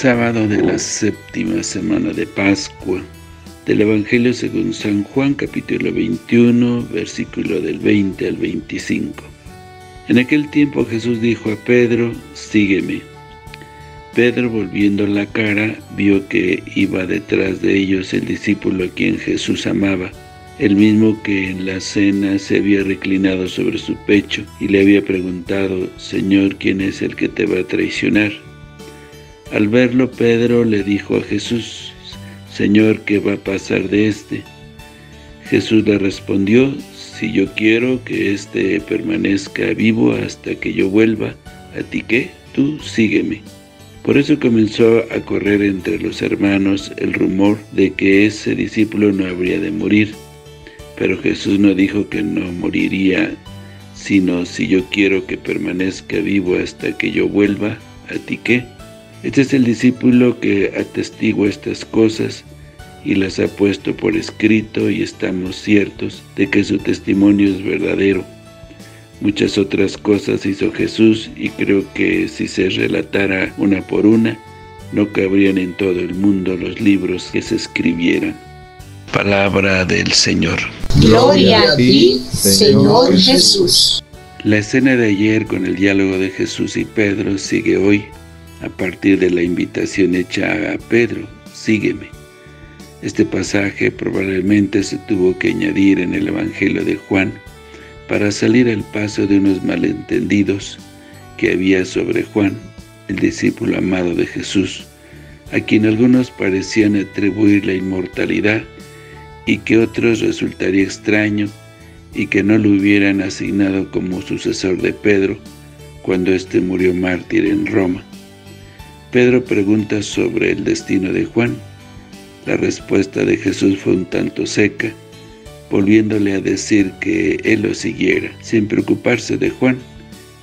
Sábado de la séptima semana de Pascua del Evangelio según San Juan, capítulo 21, versículo del 20 al 25. En aquel tiempo Jesús dijo a Pedro, sígueme. Pedro, volviendo la cara, vio que iba detrás de ellos el discípulo a quien Jesús amaba, el mismo que en la cena se había reclinado sobre su pecho y le había preguntado, Señor, ¿quién es el que te va a traicionar? Al verlo, Pedro le dijo a Jesús, Señor, ¿qué va a pasar de este? Jesús le respondió, si yo quiero que éste permanezca vivo hasta que yo vuelva, ¿a ti qué? Tú sígueme. Por eso comenzó a correr entre los hermanos el rumor de que ese discípulo no habría de morir. Pero Jesús no dijo que no moriría, sino si yo quiero que permanezca vivo hasta que yo vuelva, ¿a ti qué? Este es el discípulo que atestigua estas cosas y las ha puesto por escrito y estamos ciertos de que su testimonio es verdadero. Muchas otras cosas hizo Jesús y creo que si se relatara una por una, no cabrían en todo el mundo los libros que se escribieran. Palabra del Señor. Gloria a ti, Señor Jesús. La escena de ayer con el diálogo de Jesús y Pedro sigue hoy a partir de la invitación hecha a Pedro, sígueme. Este pasaje probablemente se tuvo que añadir en el Evangelio de Juan para salir al paso de unos malentendidos que había sobre Juan, el discípulo amado de Jesús, a quien algunos parecían atribuir la inmortalidad y que otros resultaría extraño y que no lo hubieran asignado como sucesor de Pedro cuando éste murió mártir en Roma. Pedro pregunta sobre el destino de Juan. La respuesta de Jesús fue un tanto seca, volviéndole a decir que él lo siguiera, sin preocuparse de Juan,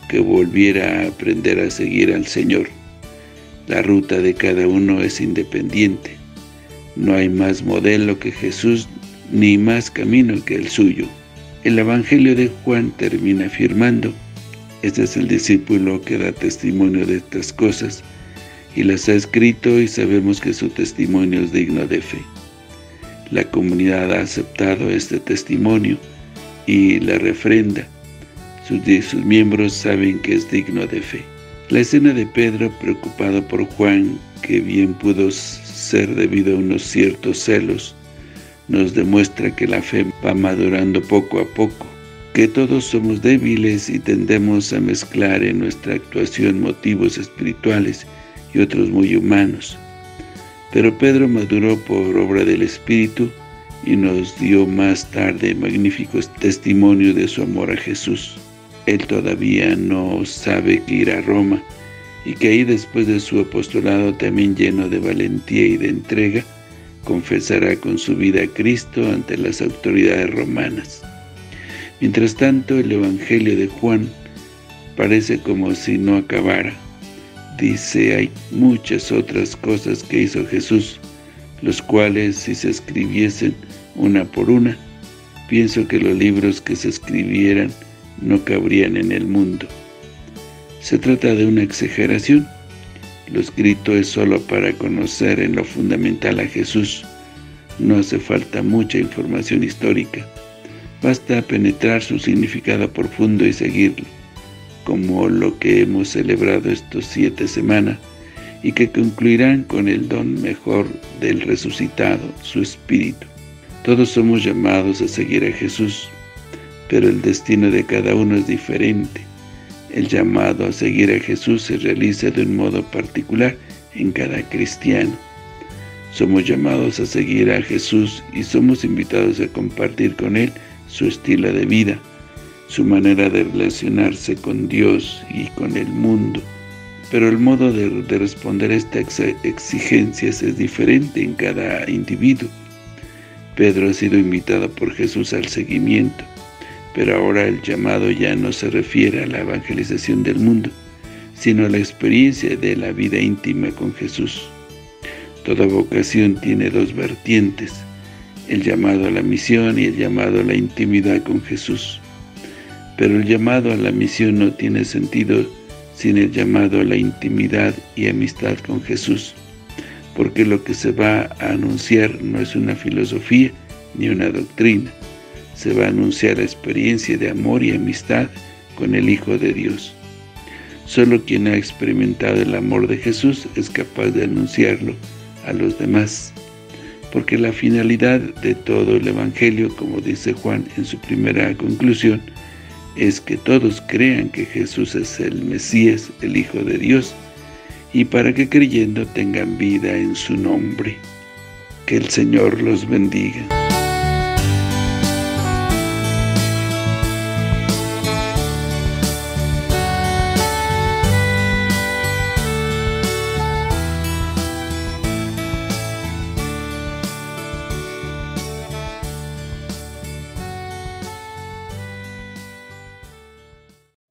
que volviera a aprender a seguir al Señor. La ruta de cada uno es independiente. No hay más modelo que Jesús, ni más camino que el suyo. El Evangelio de Juan termina afirmando, este es el discípulo que da testimonio de estas cosas, y las ha escrito y sabemos que su testimonio es digno de fe. La comunidad ha aceptado este testimonio y la refrenda. Sus, sus miembros saben que es digno de fe. La escena de Pedro, preocupado por Juan, que bien pudo ser debido a unos ciertos celos, nos demuestra que la fe va madurando poco a poco, que todos somos débiles y tendemos a mezclar en nuestra actuación motivos espirituales y otros muy humanos. Pero Pedro maduró por obra del Espíritu y nos dio más tarde magníficos testimonios de su amor a Jesús. Él todavía no sabe que ir a Roma y que ahí después de su apostolado también lleno de valentía y de entrega, confesará con su vida a Cristo ante las autoridades romanas. Mientras tanto, el Evangelio de Juan parece como si no acabara. Dice, hay muchas otras cosas que hizo Jesús, los cuales si se escribiesen una por una, pienso que los libros que se escribieran no cabrían en el mundo. Se trata de una exageración. Lo escrito es solo para conocer en lo fundamental a Jesús. No hace falta mucha información histórica. Basta penetrar su significado profundo y seguirlo como lo que hemos celebrado estos siete semanas, y que concluirán con el don mejor del resucitado, su Espíritu. Todos somos llamados a seguir a Jesús, pero el destino de cada uno es diferente. El llamado a seguir a Jesús se realiza de un modo particular en cada cristiano. Somos llamados a seguir a Jesús y somos invitados a compartir con Él su estilo de vida, su manera de relacionarse con Dios y con el mundo. Pero el modo de, responder a estas exigencias es diferente en cada individuo. Pedro ha sido invitado por Jesús al seguimiento, pero ahora el llamado ya no se refiere a la evangelización del mundo, sino a la experiencia de la vida íntima con Jesús. Toda vocación tiene dos vertientes, el llamado a la misión y el llamado a la intimidad con Jesús. Pero el llamado a la misión no tiene sentido sin el llamado a la intimidad y amistad con Jesús. porque lo que se va a anunciar no es una filosofía ni una doctrina, se va a anunciar la experiencia de amor y amistad con el Hijo de Dios. Solo quien ha experimentado el amor de Jesús es capaz de anunciarlo a los demás, porque la finalidad de todo el Evangelio, como dice Juan en su primera conclusión, es que todos crean que Jesús es el Mesías, el Hijo de Dios, y para que creyendo tengan vida en su nombre. Que el Señor los bendiga.